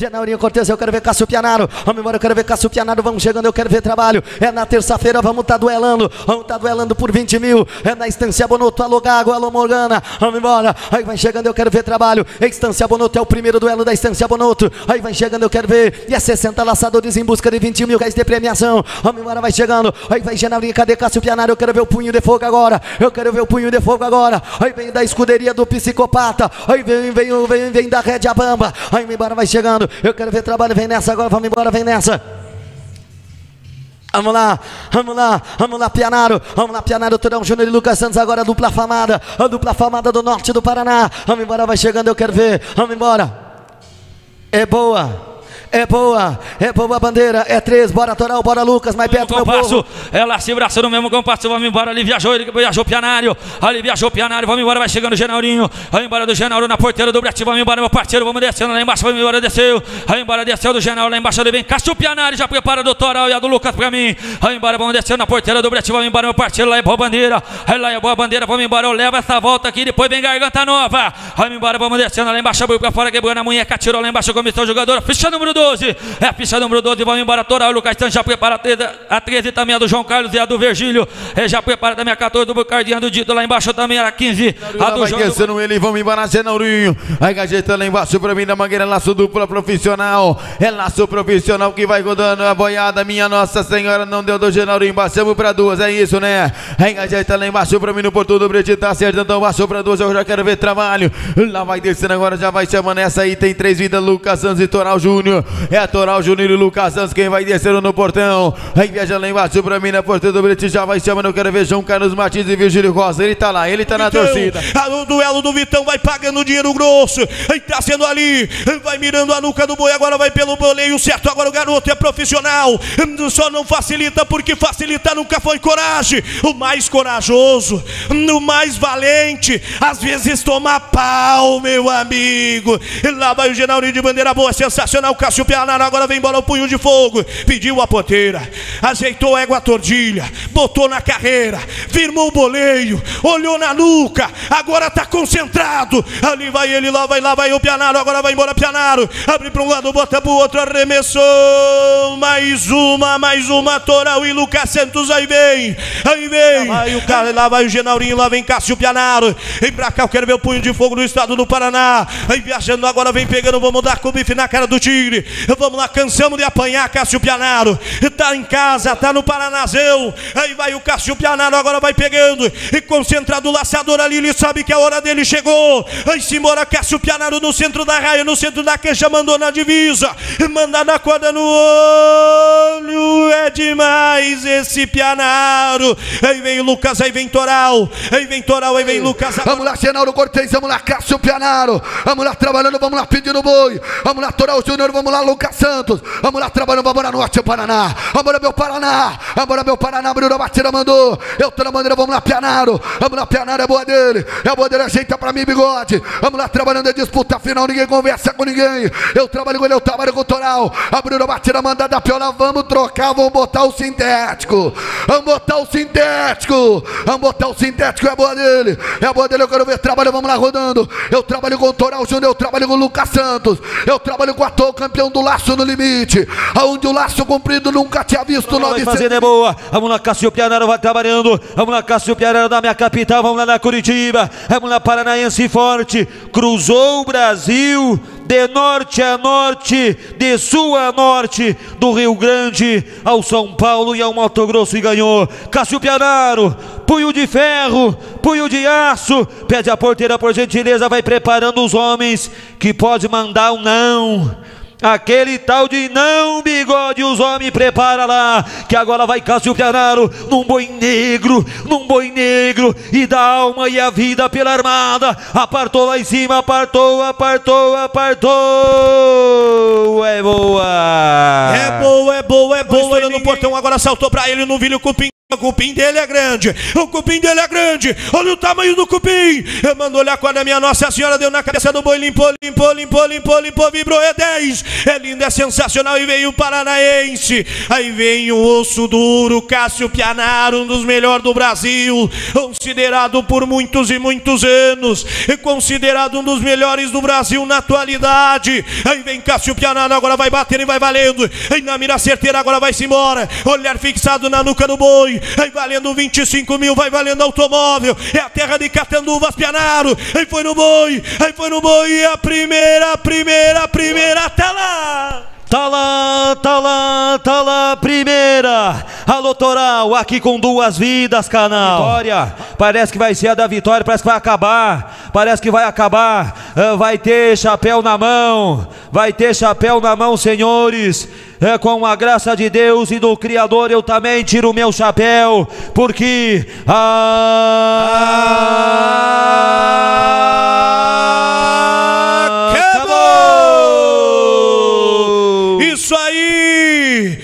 Genaurinho Cortez, eu quero ver Cássio Pianaro. Vamos embora, eu quero ver Cássio Pianaro. Vamos chegando, eu quero ver trabalho. É na terça-feira, vamos tá duelando. Vamos tá duelando por 20 mil. É na Estância Bonoto, alô Gago, alô Morgana. Vamos embora. Aí vai chegando, eu quero ver trabalho. Estância Bonoto é o primeiro duelo da Estância Bonoto. Aí vai chegando, eu quero ver. E é 60 laçadores em busca de 20 mil reais de premiação. Vamos embora, vai chegando. Aí vai Genaurinho, cadê Cássio Pianaro? Eu quero ver o punho de fogo agora. Eu quero ver o punho de fogo agora. Aí vem da escuderia do psicopata. Aí vem, vem, vem, vem da Red Bamba. Aí embora, vai chegando. Eu quero ver trabalho, vem nessa agora, vamos embora, vem nessa. Vamos lá, vamos lá, vamos lá, Pianaro, vamos lá, Pianaro, Turão Júnior e Lucas Santos, agora a dupla famada, a dupla famada do norte do Paraná. Vamos embora, vai chegando, eu quero ver, vamos embora. É boa. É boa, é boa a bandeira, é três, bora Toral, bora Lucas, mais perto meu povo. Ela se braça no mesmo compasso, vamos embora, ali viajou, ele viajou Pianário, ali viajou Pianário, vamos embora, vai chegando o Genaurinho, vai embora do Genaurinho na porteira do Brete, vamos embora meu parceiro, vamos descendo lá embaixo, vamos embora, desceu, vai embora, desceu do Genaurinho lá embaixo, ali vem Cássio Pianário, já prepara do Toral e a do Lucas pra mim, vai embora, vamos descendo na porteira do Brete, vamos embora meu parceiro, lá é boa bandeira, lá é boa bandeira, vamos embora, eu levo essa volta aqui, depois vem Garganta Nova, vamos embora, vamos descendo lá embaixo, abriu pra fora, quebrando a munheca, tirou lá embaixo, comissão jogadora, ficha número 12, é ficha número 12, vamos embora, Toral, Lucas Santos já prepara a 13, a 13 também, a do João Carlos e a do Virgílio, é, já prepara também a 14 do Bucardinha do Dito, lá embaixo também a 15, a do João. Vai ele, vamos embora, Cenaurinho, aí gajetando lá embaixo pra mim, da Mangueira, laço dupla profissional, é laço profissional que vai rodando a boiada, minha Nossa Senhora, não deu do Genaurinho, baixamos pra duas, é isso, né? Aí gajetando lá embaixo pra mim no Porto do Brete, tá acertando, então baixou pra duas, eu já quero ver trabalho, lá vai descendo agora, já vai chamando essa aí, tem três vidas, Lucas Santos e Toral Júnior, é Toral Júnior e Lucas Santos, quem vai descendo no portão. Aí viaja lá embaixo pra mim na porta do Brete. Já vai chamando. Eu quero ver João Carlos Martins e Virgílio Rosa. Ele tá lá, ele tá na Vitão, torcida. O duelo do Vitão vai pagando dinheiro grosso. Aí tá sendo ali. Vai mirando a nuca do boi. Agora vai pelo boleio certo. Agora o garoto é profissional. Só não facilita porque facilita nunca foi coragem. O mais corajoso, o mais valente. Às vezes toma pau, meu amigo. Lá vai o Genaurinho de bandeira boa. Sensacional. Cássio Pianara. Agora vem embora o punho de fogo, pediu a ponteira, ajeitou a égua tordilha, botou na carreira, firmou o boleio, olhou na nuca, agora está concentrado. Ali vai ele, lá vai lá, vai o Pianaro, agora vai embora Pianaro. Abre para um lado, bota para o outro, arremessou. Mais uma, mais uma, Toral e Lucas Santos, aí vem, aí vem. Lá vai o cara, lá vai o Genaurinho, lá vem Cássio Pianaro. Vem pra cá, eu quero ver o punho de fogo no estado do Paraná. Aí viajando agora, vem pegando, vamos dar com o bife na cara do Tigre. Vamos lá, cansamos de apanhar Cássio Pianaro. Está em casa, está no Paranazão. Aí vai o Cássio Pianaro, agora vai pegando. E concentrado o laçador ali, ele sabe que a hora dele chegou. Aí se embora Cássio Pianaro no centro da raia, no centro da queixa, mandou na divisa. Manda na corda no olho. É demais esse Pianaro. Aí vem o Lucas, aí vem Toral. Aí vem Toral, aí vem Lucas. Agora... Vamos lá, Genaro Cortez, vamos lá, Cássio Pianaro. Vamos lá, trabalhando, vamos lá, pedindo boi. Vamos lá, Toral Júnior, vamos lá, Lucas Santos. Vamos lá, trabalhando, vamos lá, norte, Paraná. Vamos lá, meu Paraná. Vamos lá, meu Paraná, a batida, mandou. Eu tô na bandeira, vamos lá, Pianaro. Vamos lá, Pianaro, é boa dele. É boa dele, ajeita pra mim, bigode. Vamos lá, trabalhando, é disputa final, ninguém conversa com ninguém. Eu trabalho com ele, eu trabalho com o Toral. A batida, mandada a piola, vamos trocar, vamos botar o sintético. Vamos botar o sintético. Vamos botar o sintético, é boa dele. É boa dele, eu quero ver trabalho, vamos lá, rodando. Eu trabalho com o Toral Júnior, eu trabalho com o Lucas Santos. Eu trabalho com o ator, campeão do laço no limite aonde o laço comprido nunca tinha visto Não vai fazer é boa. Vamos lá, Cássio Pianaro vai trabalhando. Vamos lá, Cássio Pianaro da minha capital. Vamos lá na Curitiba. Vamos lá, Paranaense forte. Cruzou o Brasil de norte a norte, de sul a norte, do Rio Grande ao São Paulo e ao Mato Grosso e ganhou. Cássio Pianaro, punho de ferro, punho de aço, pede a porteira por gentileza, vai preparando os homens que pode mandar um não. Aquele tal de não bigode, os homens prepara lá, que agora vai Cássio Pianaro num boi negro, num boi negro, e dá alma e a vida pela armada. Apartou lá em cima, apartou, apartou, apartou. É boa. É boa, é boa, é boa. Ele no portão agora saltou pra ele no vilho cupim. O cupim dele é grande, o cupim dele é grande, olha o tamanho do cupim. Eu mando olhar quando a minha Nossa Senhora deu na cabeça do boi, limpou, limpou, limpou, limpou, limpou, vibrou, é 10. É lindo, é sensacional. E veio o Paranaense, aí vem o osso duro, Cássio Pianaro, um dos melhores do Brasil, considerado por muitos e muitos anos, considerado um dos melhores do Brasil na atualidade. Aí vem Cássio Pianaro, agora vai bater e vai valendo. Aí na mira certeira, agora vai-se embora. Olhar fixado na nuca do boi aí valendo 25 mil, vai valendo automóvel, é a terra de Catanduvas, Pianaro, aí foi no boi, aí foi no boi, e a primeira, a primeira, a primeira, tá lá! Tá lá, tá lá, tá lá, primeira. Alô, Toral, aqui com duas vidas, canal. Vitória, parece que vai ser a da vitória, parece que vai acabar. Parece que vai acabar. Uh, vai ter chapéu na mão. Vai ter chapéu na mão, senhores. É, com a graça de Deus e do Criador, eu também tiro o meu chapéu, porque. Ah, Isso aí!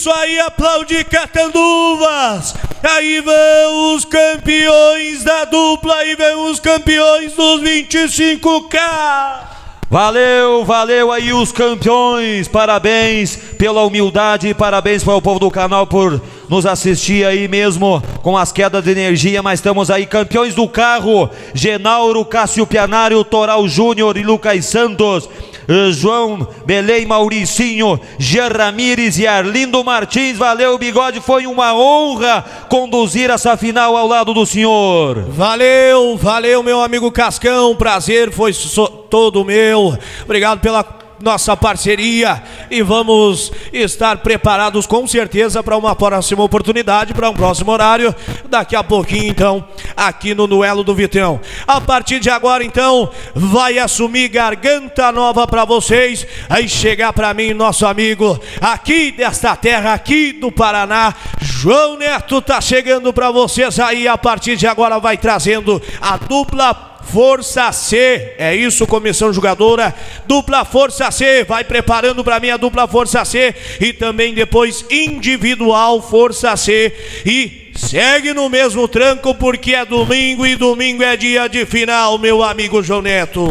Isso aí, aplaude Catanduvas! Aí vão os campeões da dupla, aí vão os campeões dos 25K! Valeu, valeu aí os campeões, parabéns pela humildade, parabéns para o povo do canal por nos assistir aí mesmo com as quedas de energia, mas estamos aí campeões do carro, Genauro, Cássio Pianário, Toral Júnior e Lucas Santos. Eh, João Belém Mauricinho, Jean Ramires e Arlindo Martins. Valeu, bigode, foi uma honra conduzir essa final ao lado do senhor. Valeu, valeu, meu amigo Cascão. Prazer foi so todo meu. Obrigado pela nossa parceria e vamos estar preparados com certeza para uma próxima oportunidade, para um próximo horário, daqui a pouquinho então, aqui no Duelo do Vitão. A partir de agora então, vai assumir garganta nova para vocês, aí chegar para mim nosso amigo aqui desta terra, aqui do Paraná, João Neto tá chegando para vocês aí, a partir de agora vai trazendo a dupla Força C, é isso, comissão jogadora. Dupla Força C, vai preparando para mim a dupla Força C e também depois individual Força C. E segue no mesmo tranco porque é domingo e domingo é dia de final, meu amigo João Neto.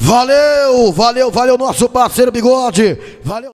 Valeu, valeu, valeu, nosso parceiro Bigode. Valeu.